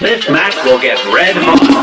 This match will get red hot.